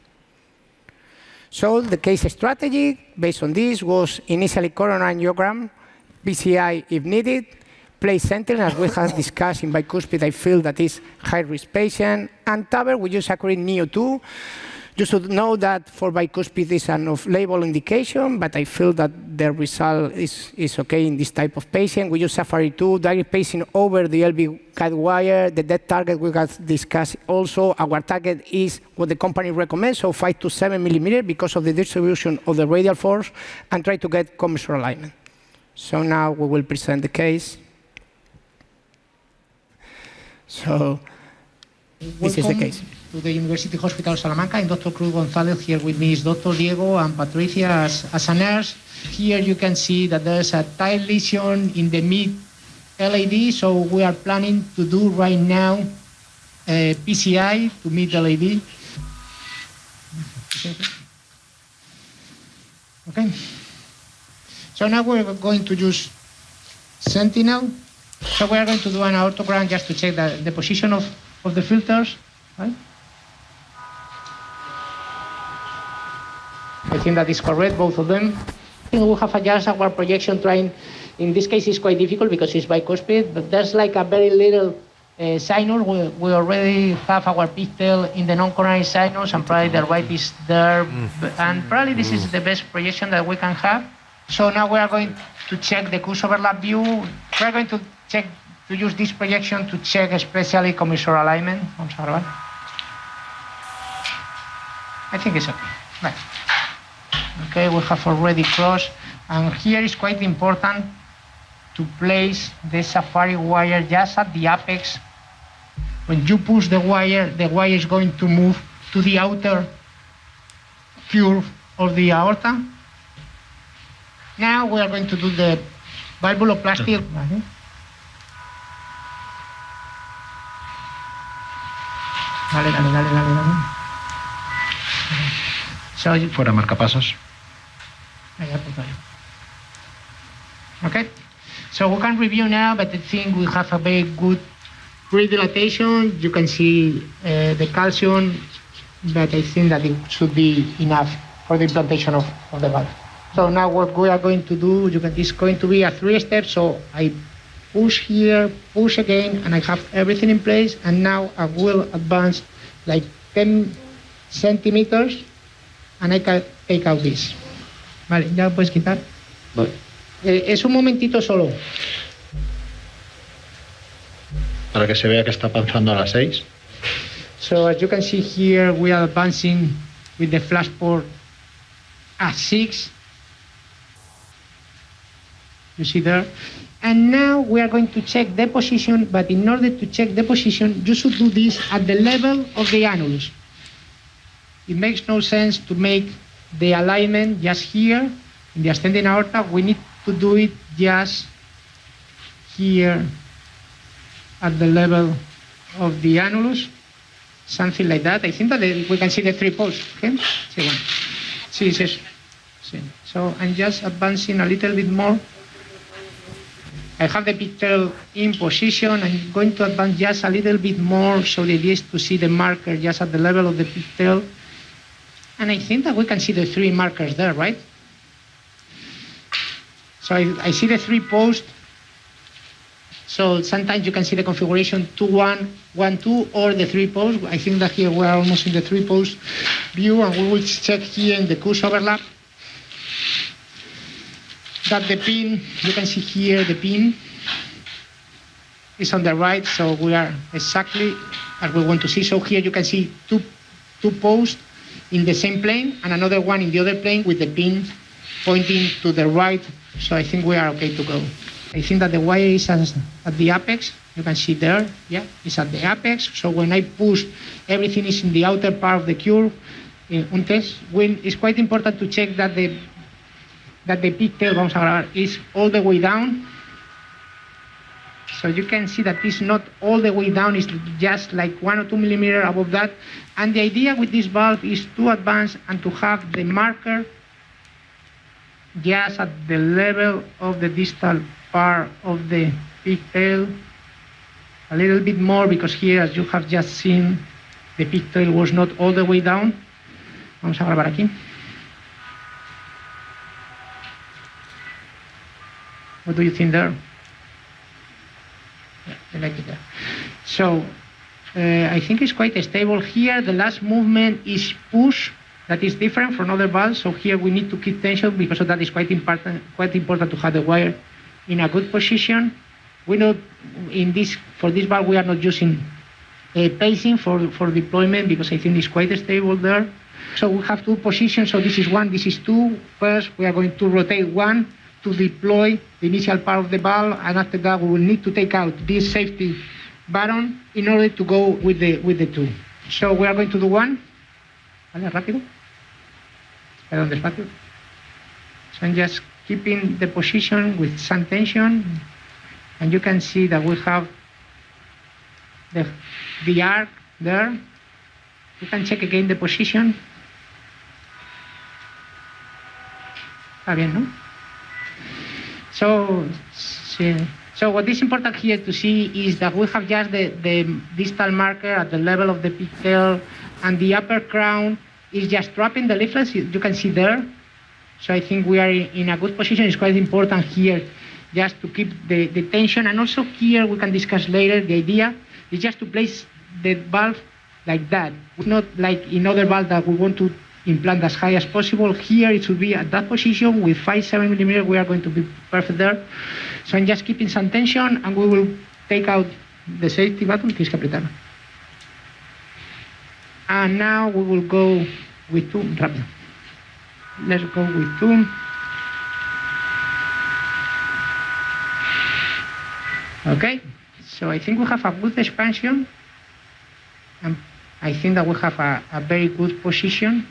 So the case strategy based on this was initially coronary angiogram, PCI if needed, place sentinel, as we have discussed in bicuspid, I feel that is high-risk patient, and TAVR, we use Acurate Neo 2. You should know that for bicuspid is an off-label indication, but I feel that the result is, is okay in this type of patient. We use Safari 2, direct pacing over the LV guide wire. The dead target we have discussed also. Our target is what the company recommends, so 5 to 7 millimeter because of the distribution of the radial force, and try to get commissural alignment. So now we will present the case. So this is the case to the University Hospital Salamanca. And Dr. Cruz Gonzalez here with me is Dr. Diego and Patricia as, as a nurse. Here you can see that there's a tight lesion in the mid LAD, so we are planning to do right now uh, a PCI to mid LAD. Okay. So now we're going to use Sentinel. So we are going to do an aortogram just to check the, the position of, of the filters, right? I think that is correct, both of them. I think we have adjusted our projection trying, in this case it's quite difficult because it's bicuspid, but there's like a very little uh, sinus. We, we already have our pigtail in the non-coronary sinus and probably the right is there. Mm. And probably this is the best projection that we can have. So now we are going to check the cusp overlap view. We're going to check to use this projection to check especially commissural alignment. I think it's okay. Right. Okay, we have already crossed. And here is quite important to place the safari wire just at the apex. When you push the wire, the wire is going to move to the outer curve of the aorta. Now we are going to do the valvuloplasty. Dale, dale, dale, dale, dale. So, Fuera marcapasos. Okay, so we can review now, but I think we have a very good redilatation. You can see uh, the calcium, but I think that it should be enough for the implantation of, of the valve. So now what we are going to do, you can, it's going to be a three step. So I push here, push again, and I have everything in place. And now I will advance like 10 centimeters, and I can take out this. Vale, ya lo puedes quitar. Vale. Eh, es un momentito solo. Para que se vea que está avanzando a las 6. So as you can see here, we are advancing with the flash port at 6. You see there? And now we are going to check the position, but in order to check the position, you should do this at the level of the annulus. It makes no sense to make the alignment just here in the ascending aorta. We need to do it just here at the level of the annulus, something like that. I think that we can see the three posts. Okay? Sí, bueno. Sí, sí, sí. So I'm just advancing a little bit more. I have the pigtail in position. I'm going to advance just a little bit more. So idea is to see the marker just at the level of the pigtail. And I think that we can see the three markers there, right? So I, I see the three posts. So sometimes you can see the configuration 2 1, 1 2, or the three posts. I think that here we are almost in the three post view, and we will check here in the cusp overlap that the pin, you can see here the pin is on the right, so we are exactly as we want to see. So here you can see two, two posts in the same plane and another one in the other plane with the pin pointing to the right. So I think we are okay to go. I think that the wire is at the apex. You can see there, yeah, it's at the apex. So when I push, everything is in the outer part of the curve. In un test, when it's quite important to check that the that the pigtail, vamos a grabar, is all the way down. So you can see that it's not all the way down, it's just like one or two millimeter above that. And the idea with this valve is to advance and to have the marker just at the level of the distal part of the pigtail. A little bit more because here, as you have just seen, the pigtail was not all the way down. Vamos a grabar aquí. What do you think there? It. So uh, I think it's quite stable here. The last movement is push, that is different from other valves. So here we need to keep tension because of that is quite important, quite important to have the wire in a good position. We know in this, for this valve, we are not using uh, pacing for, for deployment because I think it's quite stable there. So we have two positions. So this is one, this is two. First, we are going to rotate one to deploy the initial part of the valve, and after that, we will need to take out this safety button in order to go with the with the two. So we are going to do one. Vale, rápido. Perdón, despacio. So I'm just keeping the position with some tension, and you can see that we have the the arc there. You can check again the position. Está bien, ¿no? So, so what is important here to see is that we have just the, the distal marker at the level of the pigtail, and the upper crown is just trapping the leaflets. You can see there. So I think we are in a good position. It's quite important here just to keep the, the tension. And also here, we can discuss later, the idea is just to place the valve like that. Not like in other valves that we want to implant as high as possible. Here it should be at that position with 5, 7 millimeter. We are going to be perfect there. So I'm just keeping some tension and we will take out the safety button. Tienes que. And now we will go with two. Rápido. Let's go with two. Okay, so I think we have a good expansion. And I think that we have a, a very good position.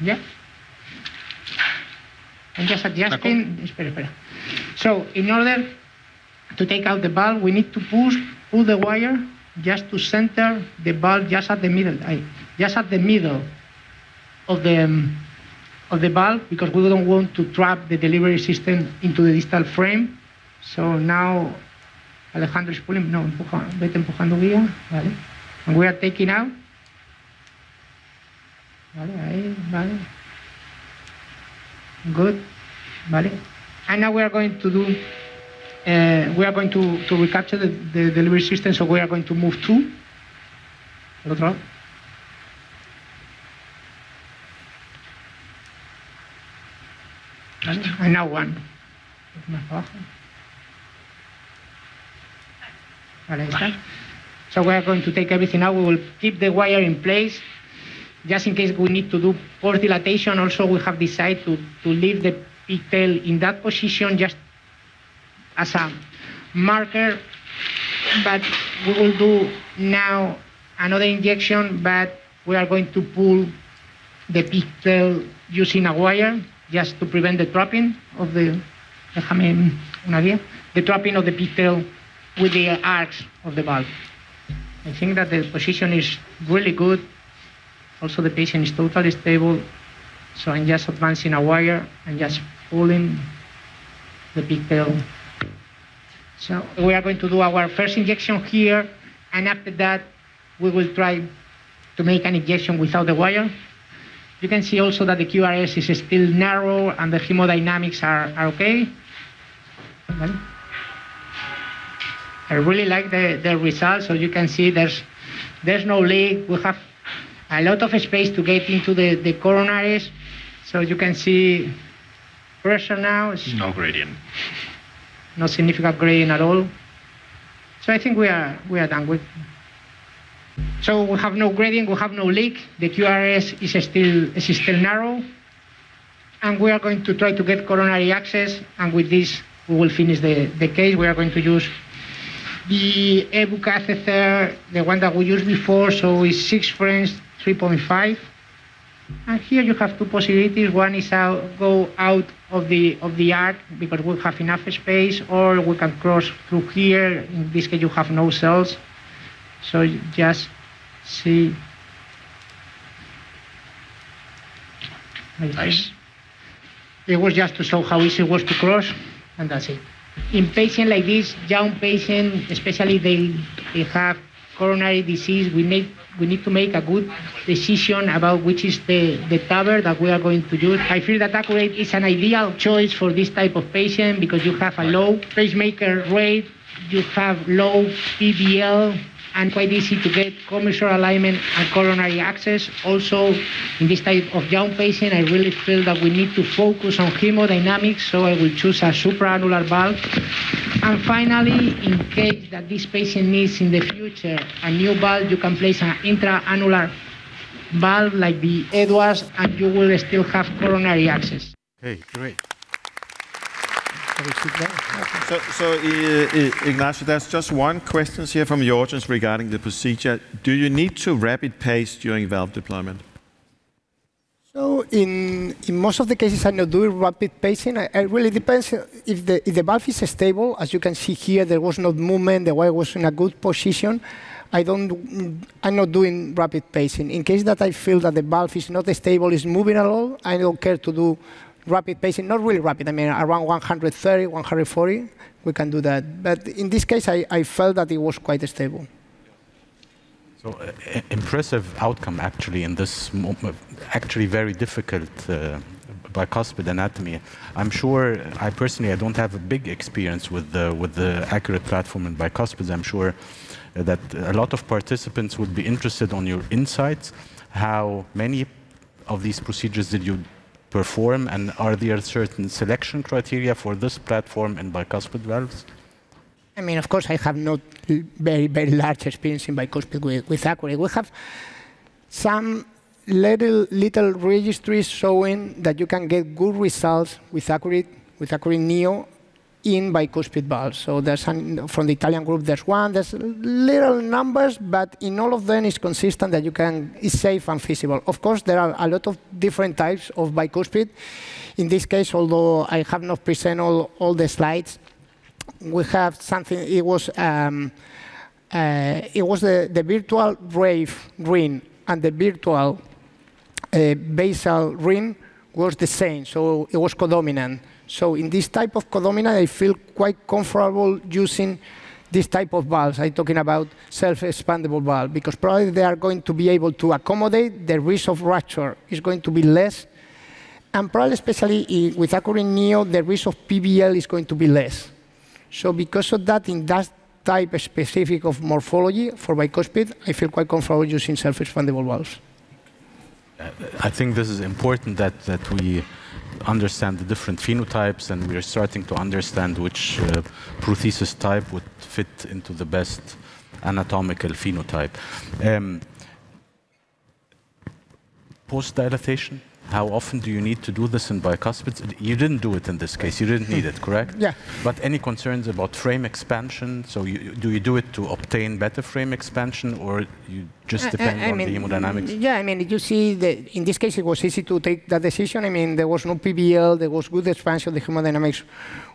Yeah. I'm just adjusting. Espera, espera. So in order to take out the bulb, we need to push, pull the wire just to center the bulb just at the middle, just at the middle of the um, of the bulb because we don't want to trap the delivery system into the distal frame. So now Alejandro is pulling, no, empuja, vete empujando guía, vale. And we are taking out. Vale, ahí, vale. Good, vale. And now we are going to do, uh, we are going to, to recapture the, the delivery system, so we are going to move two. Al otro lado. Vale, and now one. Más abajo. Vale, ahí está. So we are going to take everything out. We will keep the wire in place. Just in case we need to do post dilatation, also we have decided to, to leave the pigtail in that position just as a marker. But we will do now another injection, but we are going to pull the pigtail using a wire just to prevent the trapping of the, déjame una guía, the trapping of the pigtail with the arcs of the valve. I think that the position is really good. Also, the patient is totally stable. So I'm just advancing a wire and just pulling the pigtail. So we are going to do our first injection here, and after that, we will try to make an injection without the wire. You can see also that the QRS is still narrow and the hemodynamics are, are okay. I really like the, the results. So you can see there's there's no leak. We have a lot of space to get into the, the coronaries. So you can see pressure now. No gradient. no significant gradient at all. So I think we are we are done with. So we have no gradient, we have no leak. The QRS is still is still narrow, and we are going to try to get coronary access. And with this, we will finish the, the case. We are going to use the EBU catheter, the one that we used before. So it's six frames, 3.5. And here you have two possibilities. One is out, go out of the of the arc because we have enough space, or we can cross through here. In this case, you have no cells, so just see. Nice. It was just to show how easy it was to cross, and that's it. In patient like this, young patient, especially they, they have coronary disease, we need we need to make a good decision about which is the, the TAVR that we are going to use. I feel that Acurate is an ideal choice for this type of patient because you have a low pacemaker rate, you have low PVL and quite easy to get commissural alignment and coronary access. Also, in this type of young patient, I really feel that we need to focus on hemodynamics, so I will choose a supraannular valve. And finally, in case that this patient needs in the future a new valve, you can place an intraannular valve like the Edwards, and you will still have coronary access. Okay, great. So, so uh, Ignacio, there's just one question here from the audience regarding the procedure. Do you need to rapid pace during valve deployment? So in, in most of the cases, I'm not doing rapid pacing. It really depends if the, if the valve is stable. As you can see here, there was no movement. The wire was in a good position. I don't, I'm not doing rapid pacing. In case that I feel that the valve is not stable, is moving at all, I don't care to do rapid pacing, not really rapid, I mean around 130, 140, we can do that. But in this case, I, I felt that it was quite stable. So uh, impressive outcome actually in this actually very difficult uh, bicuspid anatomy. I'm sure I personally I don't have a big experience with the with the Acurate platform in bicuspids. I'm sure that a lot of participants would be interested on your insights. How many of these procedures did you perform, and are there certain selection criteria for this platform in bicuspid valves? I mean, of course, I have not very, very large experience in bicuspid with, with Acurate. We have some little, little registries showing that you can get good results with Acurate, with Acurate Neo in bicuspid valves. So there's an, from the Italian group, there's one. There's little numbers, but in all of them, it's consistent that you can, it's safe and feasible. Of course, there are a lot of different types of bicuspid. In this case, although I have not presented all, all the slides, we have something, it was, um, uh, it was the, the virtual raphe ring and the virtual uh, basal ring was the same, so it was codominant. So in this type of codominant, I feel quite comfortable using this type of valves. I'm talking about self-expandable valve, because probably they are going to be able to accommodate the risk of rupture is going to be less, and probably especially with Acurate Neo, the risk of PVL is going to be less. So because of that, in that type specific of morphology for bicuspid, I feel quite comfortable using self-expandable valves. I think this is important that, that we understand the different phenotypes and we're starting to understand which uh, prothesis type would fit into the best anatomical phenotype. Um, Post-dilatation, how often do you need to do this in bicuspids? You didn't do it in this case. You didn't need it, hmm. correct? Yeah. But any concerns about frame expansion? So you, do you do it to obtain better frame expansion, or you just uh, uh, depend I, I on mean, the hemodynamics? Yeah, I mean, you see, the, in this case, it was easy to take that decision. I mean, there was no PVL, there was good expansion, the hemodynamics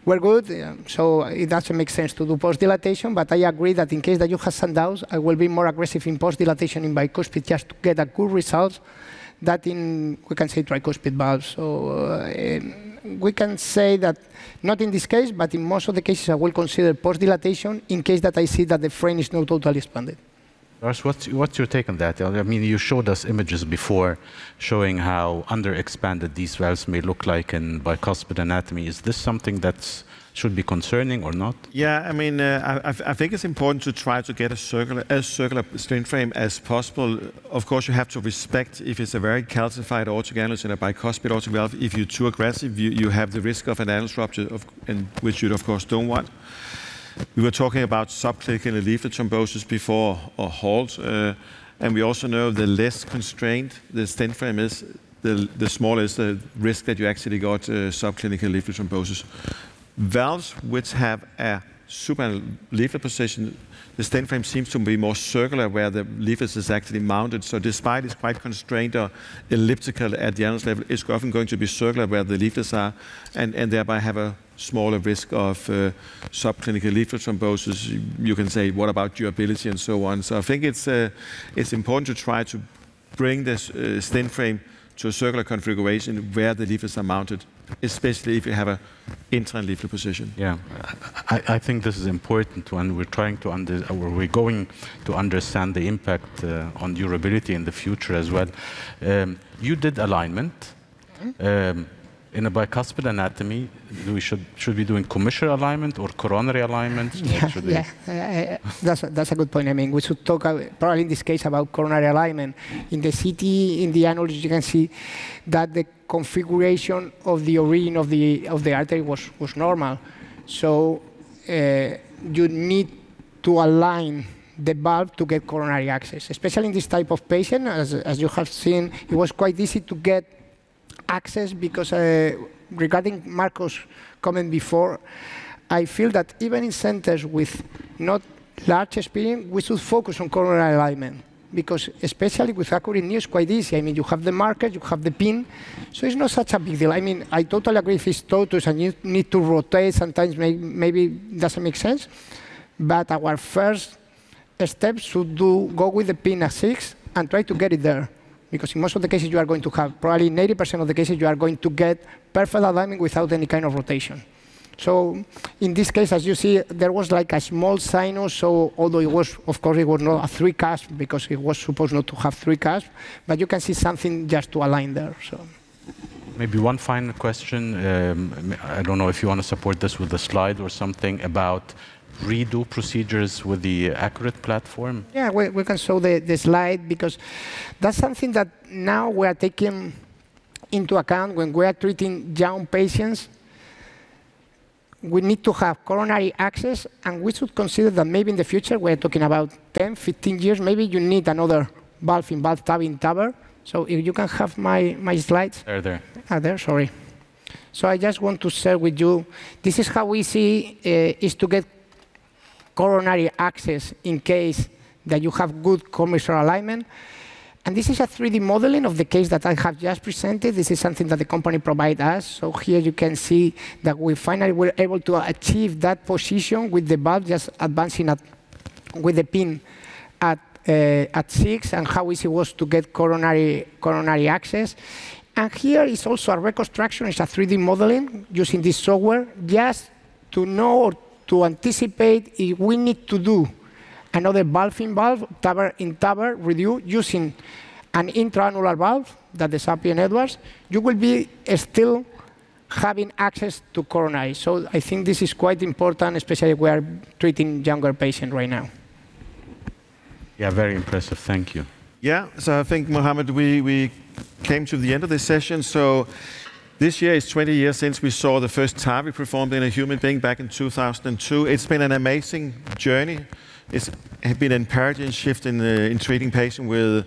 were good, so uh, it doesn't make sense to do post-dilatation, but I agree that in case that you have some doubts, I will be more aggressive in post-dilatation in bicuspid just to get a good result that in, we can say, tricuspid valves. So uh, we can say that, not in this case, but in most of the cases, I will consider post-dilatation in case that I see that the frame is not totally expanded. Lars, what's, what's your take on that? I mean, you showed us images before showing how underexpanded these valves may look like in bicuspid anatomy. Is this something that's should be concerning or not? Yeah, I mean, uh, I, I, think it's important to try to get a circular, as circular stent frame as possible. Of course, you have to respect if it's a very calcified aortic annulus in a bicuspid aortic valve. If you're too aggressive, you, you have the risk of an annulus rupture, of, and, which you, of course, don't want. We were talking about subclinical leaflet thrombosis before or HALT, uh, and we also know the less constrained the stent frame is, the, the smaller is the risk that you actually got uh, subclinical leaflet thrombosis. Valves which have a super leaflet position, the stent frame seems to be more circular where the leaflet is actually mounted. So despite it's quite constrained or elliptical at the annulus level, it's often going to be circular where the leaflets are and, and thereby have a smaller risk of uh, subclinical leaflet thrombosis. You can say, what about durability and so on. So I think it's, uh, it's important to try to bring this uh, stent frame to a circular configuration where the leaflets are mounted, especially if you have an internal leaflet position. Yeah, I, I think this is important when we're trying to under, or we're going to understand the impact uh, on durability in the future as well. Um, you did alignment. Um, in a bicuspid anatomy, we should should be doing commissure alignment or coronary alignment? Yeah, yeah. Uh, that's, a, that's a good point. I mean, we should talk uh, probably in this case about coronary alignment. In the CT, in the annulus, you can see that the configuration of the origin of the of the artery was was normal. So uh, you need to align the valve to get coronary access, especially in this type of patient. As, as you have seen, it was quite easy to get access because uh, regarding Marco's comment before, I feel that even in centers with not large experience, we should focus on coronary alignment because especially with Acurate it's quite easy. I mean, you have the marker, you have the pin, so it's not such a big deal. I mean, I totally agree if it's totus and you need to rotate, sometimes maybe, maybe doesn't make sense, but our first step should do go with the pin at six and try to get it there because in most of the cases you are going to have, probably 90% of the cases you are going to get perfect alignment without any kind of rotation. So in this case, as you see, there was like a small sinus, so although it was, of course, it was not a three cusp because it was supposed not to have three cusp, but you can see something just to align there. So. Maybe one final question. Um, I don't know if you want to support this with a slide or something about redo procedures with the Acurate platform? Yeah, we, we can show the, the slide because that's something that now we are taking into account when we are treating young patients. We need to have coronary access, and we should consider that maybe in the future, we're talking about 10, 15 years, maybe you need another valve in valve tab in TAVR. So if you can have my, my slides. They're there. Ah, there, sorry. So I just want to share with you, this is how easy uh, is to get coronary access in case that you have good commissure alignment. And this is a 3D modeling of the case that I have just presented. This is something that the company provides us. So here you can see that we finally were able to achieve that position with the valve just advancing at, with the pin at, uh, at 6 and how easy it was to get coronary, coronary access. And here is also a reconstruction. It's a 3D modeling using this software just to know or to anticipate if we need to do another valve in valve, TAVR in TAVR review using an intraannular valve that the Sapien Edwards, you will be still having access to coronary. So I think this is quite important, especially if we are treating younger patients right now. Yeah, very impressive. Thank you. Yeah, so I think, Mohammed, we, we came to the end of this session. So this year is 20 years since we saw the first TAVI performed in a human being back in 2002. It's been an amazing journey. It's been a paradigm shift in, uh, in treating patients with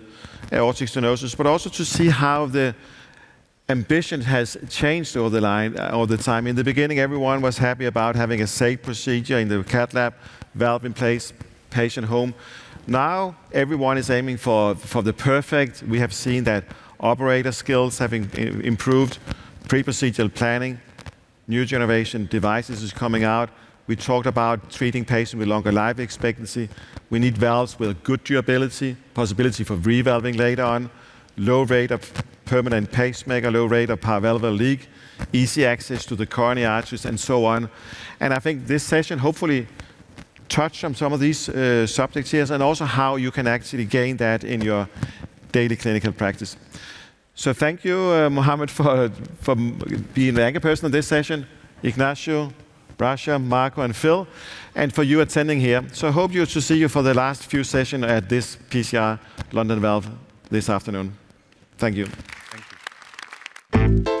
aortic stenosis, but also to see how the ambition has changed over the line uh, all the time. In the beginning, everyone was happy about having a safe procedure in the cath lab, valve in place, patient home. Now, everyone is aiming for, for the perfect. We have seen that operator skills have improved pre-procedural planning, new generation devices is coming out. We talked about treating patients with longer life expectancy. We need valves with good durability, possibility for revalving later on, low rate of permanent pacemaker, low rate of paravalvular leak, easy access to the coronary arteries, and so on. And I think this session hopefully touched on some of these uh, subjects here, and also how you can actually gain that in your daily clinical practice. So thank you, uh, Mohammed, for, for being the anchor person in this session, Ignacio, Rasha, Marco, and Phil, and for you attending here. So I hope you to see you for the last few sessions at this PCR London Valve this afternoon. Thank you. Thank you.